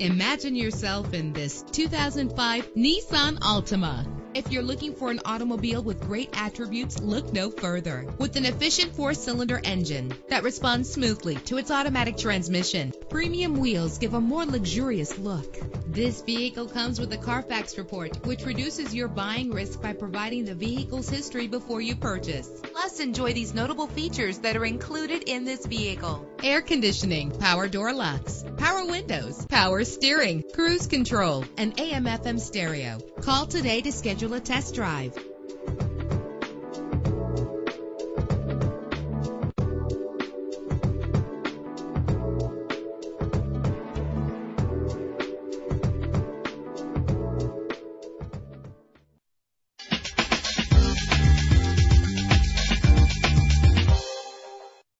Imagine yourself in this 2005 Nissan Altima. If you're looking for an automobile with great attributes, look no further. With an efficient four-cylinder engine that responds smoothly to its automatic transmission, premium wheels give a more luxurious look. This vehicle comes with a Carfax report, which reduces your buying risk by providing the vehicle's history before you purchase. Plus, enjoy these notable features that are included in this vehicle. Air conditioning, power door locks, power windows, power steering, cruise control, and AM FM stereo. Call today to schedule a test drive.